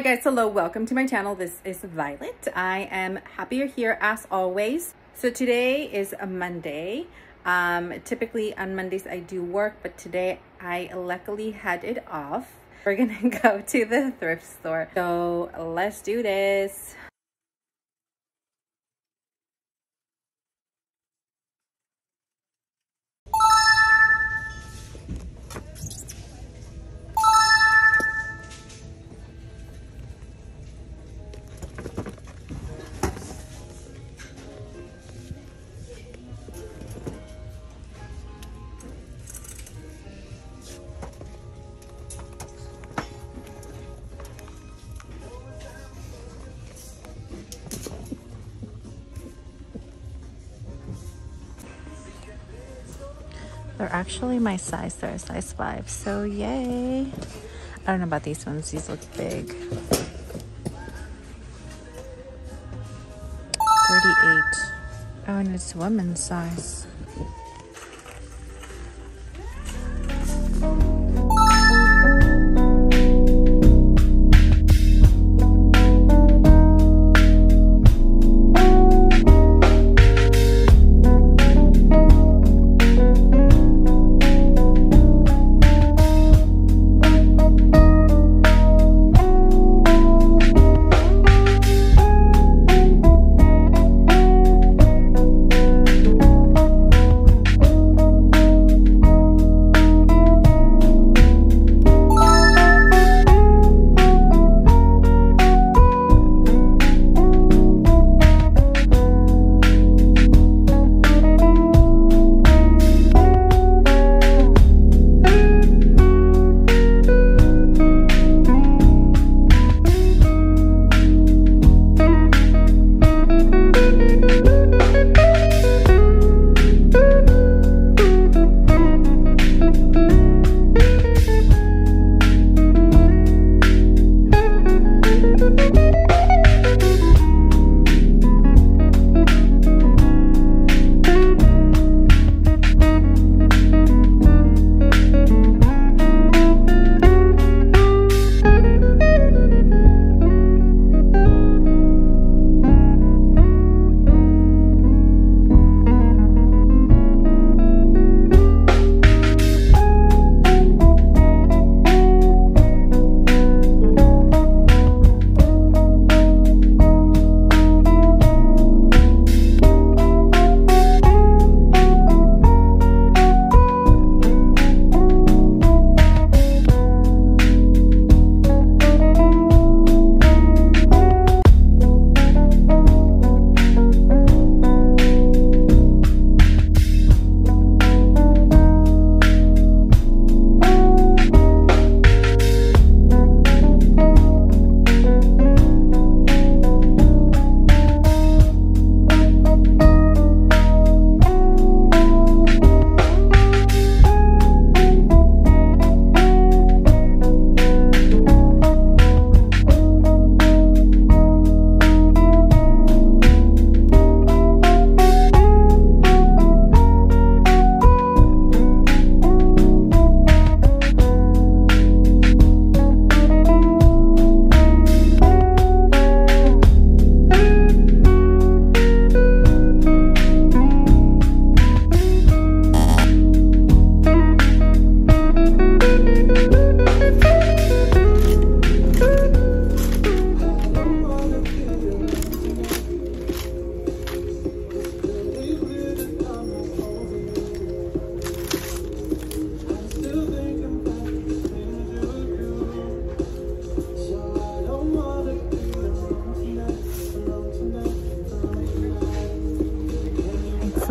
Hi guys, hello, welcome to my channel. This is Violet. I am happy you're here as always. So today is a Monday. Um, typically on Mondays I do work, but today I luckily had it off. We're gonna go to the thrift store. So let's do this. Actually my size. They're a size 5. So yay. I don't know about these ones. These look big. 38. Oh, and it's women's size.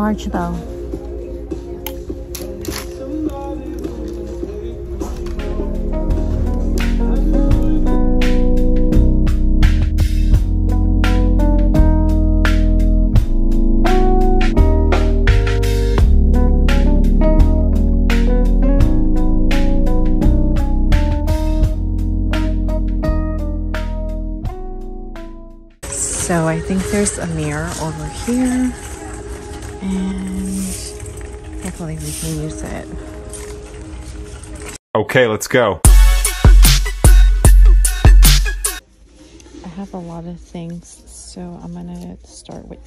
Large though. So I think there's a mirror over here and hopefully we can use it. Okay, let's go. I have a lot of things, so I'm gonna start with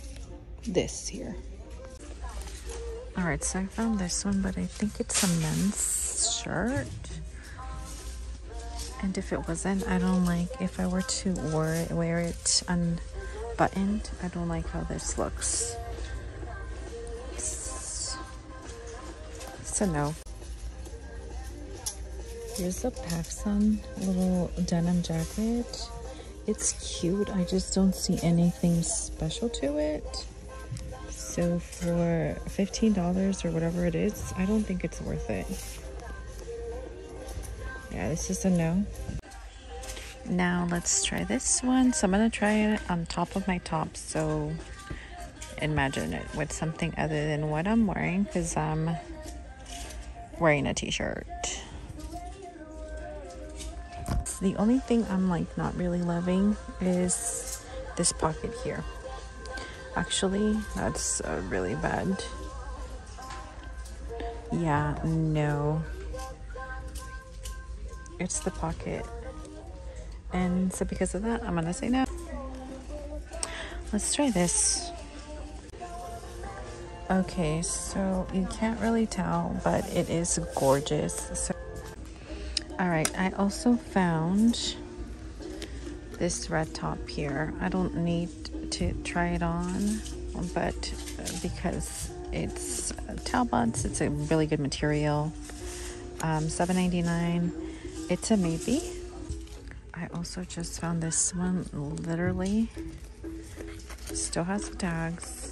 this here. All right, so I found this one, but I think it's a men's shirt. And if it wasn't, I don't like, if I were to wear, wear it unbuttoned, I don't like how this looks. A no. Here's a PacSun little denim jacket. It's cute. I just don't see anything special to it. So for $15 or whatever it is, I don't think it's worth it. Yeah, this is a no. Now let's try this one. So I'm gonna try it on top of my top. So imagine it with something other than what I'm wearing because I'm um, wearing a t-shirt the only thing I'm like not really loving is this pocket here. Actually, that's uh, really bad. Yeah, no. It's the pocket. And so because of that, I'm gonna say no. Let's try this. Okay, so you can't really tell, but it is gorgeous. So all right, I also found this red top here. I don't need to try it on, but because it's Talbots, it's a really good material. Um, $7.99. It's a maybe. I also just found this one literally still has the tags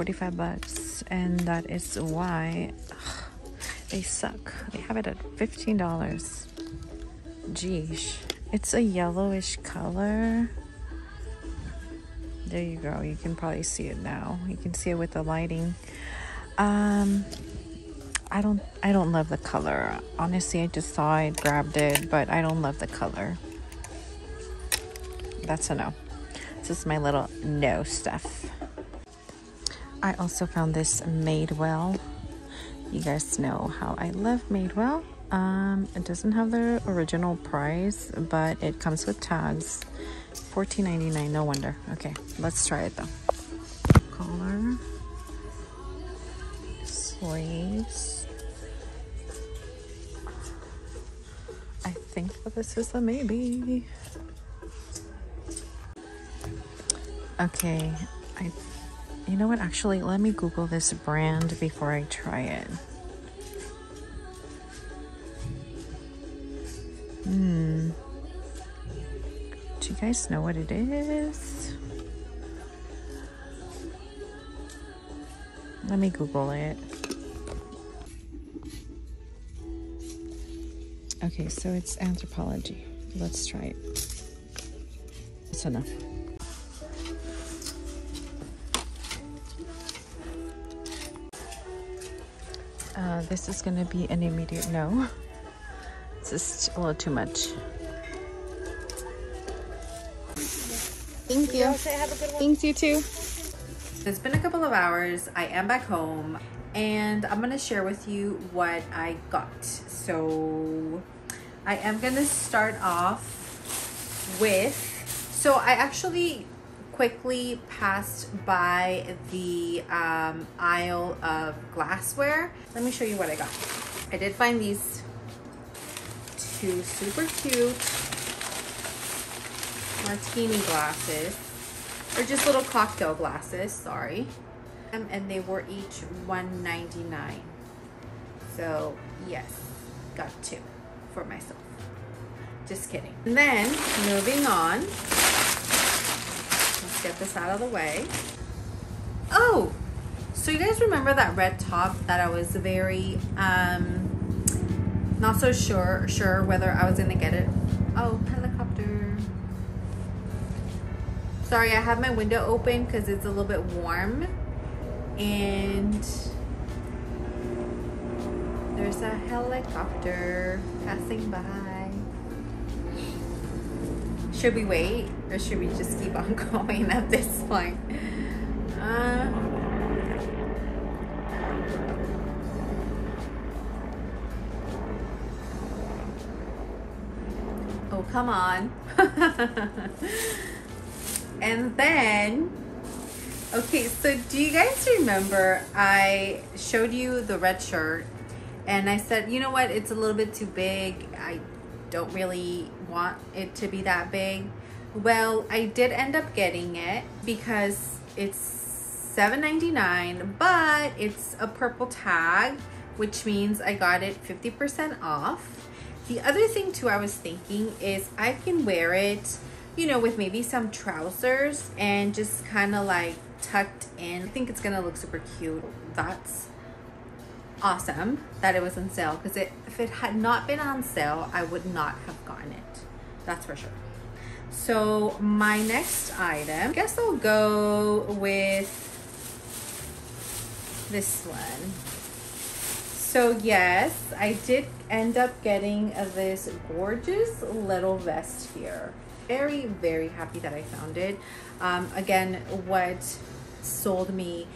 45 bucks and that is why they suck. They have it at $15. Geesh. It's a yellowish color. There you go. You can probably see it now. You can see it with the lighting. Um, I don't I don't love the color. Honestly, I just saw it, grabbed it, but I don't love the color. That's a no. This is my little no stuff. I also found this Madewell you guys know how I love Madewell. Um, it doesn't have the original price, but it comes with tags. $14.99, no wonder. Okay, let's try it though. Collar, sleeves. I think that this is a maybe. Okay, I you know what? Actually, let me Google this brand before I try it. Hmm. Do you guys know what it is? Let me Google it. Okay, so it's Anthropologie. Let's try it. It's enough. Uh, this is gonna be an immediate no. It's just a little too much. Thank you. Thanks, you too. It's been a couple of hours. I am back home and I'm gonna share with you what I got. So I am gonna start off with, so I actually quickly passed by the um, aisle of glassware. Let me show you what I got. I did find these two super cute martini glasses. Or just little cocktail glasses, sorry. Um, and they were each $1.99. So yes, got two for myself. Just kidding. And then moving on, get this out of the way. Oh, so you guys remember that red top that I was very um, not so sure sure whether I was gonna get it. Oh, helicopter. Sorry, I have my window open because it's a little bit warm. And there's a helicopter passing by. Should we wait or should we just keep on going at this point? Uh, Oh, come on. and then, okay, so do you guys remember I showed you the red shirt and I said, you know what, it's a little bit too big. I don't really want it to be that big. Well, I did end up getting it because it's $7.99, but it's a purple tag, which means I got it 50% off. The other thing too I was thinking is I can wear it, you know, with maybe some trousers and just kind of like tucked in. I think it's gonna look super cute. That's awesome that it was on sale because it, if it had not been on sale, I would not have gotten it. That's for sure. So my next item, I guess I'll go with this one. So yes, I did end up getting this gorgeous little vest here. Very, very happy that I found it. Um, again, what sold me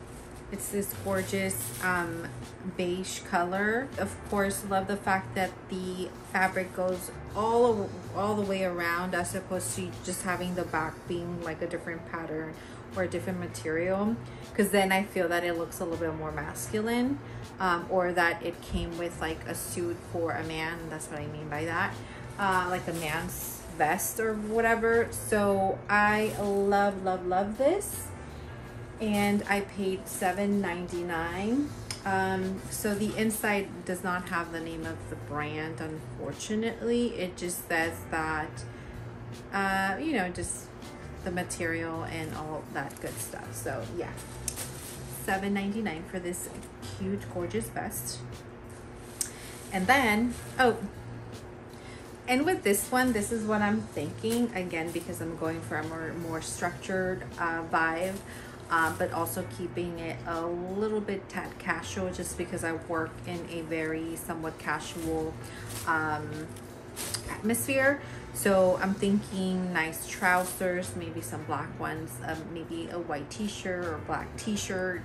it's this gorgeous um, beige color. Of course, love the fact that the fabric goes all all the way around as opposed to just having the back being like a different pattern or a different material because then I feel that it looks a little bit more masculine um, or that it came with like a suit for a man. That's what I mean by that. Uh, like a man's vest or whatever. So I love love love this and I paid $7.99 um, so the inside does not have the name of the brand unfortunately it just says that uh, you know just the material and all that good stuff. So yeah, $7.99 for this cute, gorgeous vest. And then, oh, and with this one, this is what I'm thinking, again, because I'm going for a more, more structured uh, vibe, uh, but also keeping it a little bit tad casual just because I work in a very somewhat casual um, atmosphere. So I'm thinking nice trousers, maybe some black ones, um, maybe a white t-shirt or black t-shirt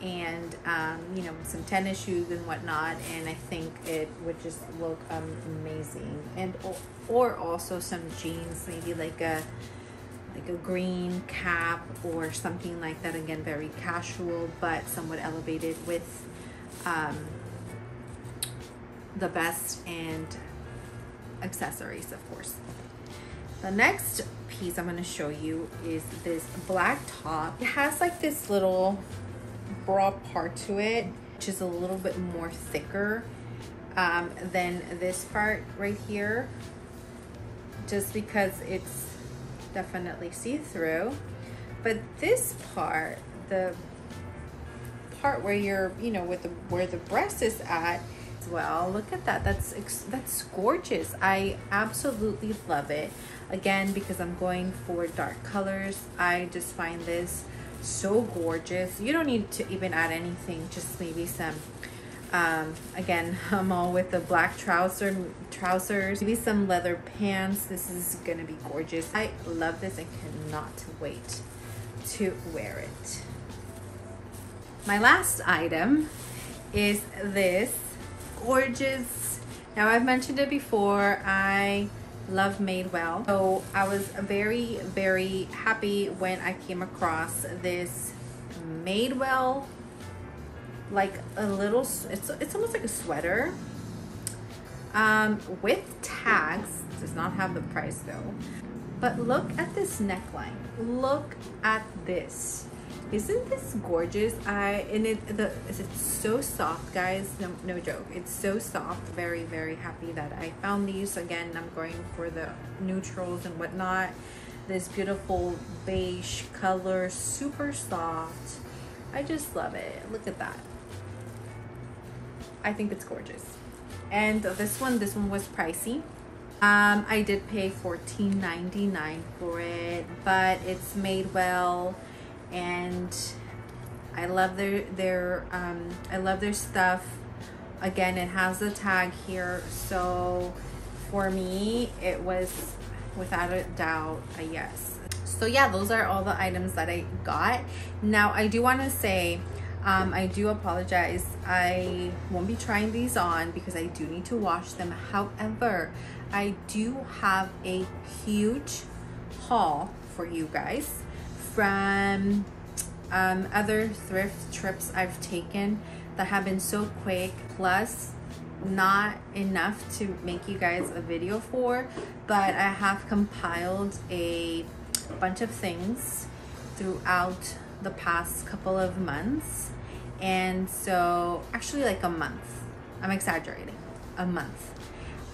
and um, you know some tennis shoes and whatnot and I think it would just look um, amazing and or also some jeans maybe like a like a green cap or something like that again very casual but somewhat elevated with um, the vest and accessories, of course. The next piece I'm going to show you is this black top. It has like this little bra part to it, which is a little bit more thicker um, than this part right here, just because it's definitely see-through. But this part, the part where you're, you know, with the where the breast is at, well. Look at that. That's that's gorgeous. I absolutely love it. Again, because I'm going for dark colors, I just find this so gorgeous. You don't need to even add anything, just maybe some um, again, I'm all with the black trouser trousers, maybe some leather pants. This is gonna be gorgeous. I love this and cannot wait to wear it. My last item is this gorgeous. Now I've mentioned it before, I love Madewell. So I was very, very happy when I came across this Madewell, like a little, it's, it's almost like a sweater um, with tags. Does not have the price though. But look at this neckline. Look at this. Isn't this gorgeous? I and it the it's so soft, guys. No, no joke. It's so soft. Very very happy that I found these. Again, I'm going for the neutrals and whatnot. This beautiful beige color, super soft. I just love it. Look at that. I think it's gorgeous. And this one, this one was pricey. Um, I did pay $14.99 for it, but it's Madewell and I love their their um, I love their stuff. Again, it has the tag here, so for me, it was without a doubt a yes. So yeah, those are all the items that I got. Now I do want to say Um, I do apologize. I won't be trying these on because I do need to wash them. However, I do have a huge haul for you guys from um, other thrift trips I've taken that have been so quick. Plus, not enough to make you guys a video for, but I have compiled a bunch of things throughout the past couple of months. And so, actually, like a month. I'm exaggerating. A month.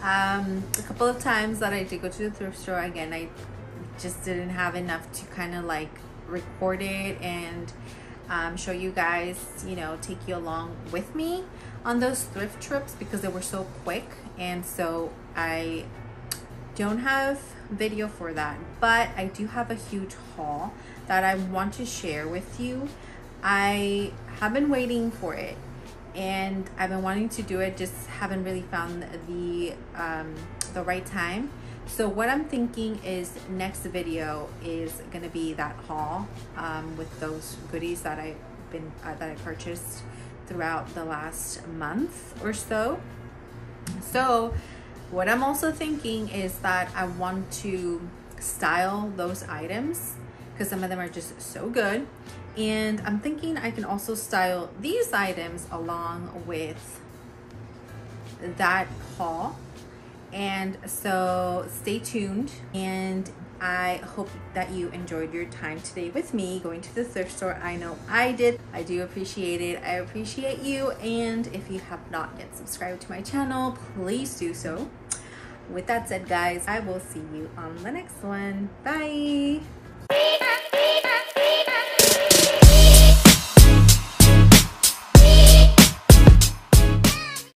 Um, a couple of times that I did go to the thrift store, again, I just didn't have enough to kind of like record it and um, show you guys, you know, take you along with me on those thrift trips because they were so quick. And so I don't have video for that, but I do have a huge haul that I want to share with you. I have been waiting for it and I've been wanting to do it, just haven't really found the um, the right time. So what I'm thinking is next video is gonna be that haul um, with those goodies that I've been uh, that I purchased throughout the last month or so. So what I'm also thinking is that I want to style those items because some of them are just so good. And I'm thinking I can also style these items along with that haul. And so stay tuned and I hope that you enjoyed your time today with me going to the thrift store. I know I did. I do appreciate it. I appreciate you. And if you have not yet subscribed to my channel, please do so. With that said, guys, I will see you on the next one. Bye.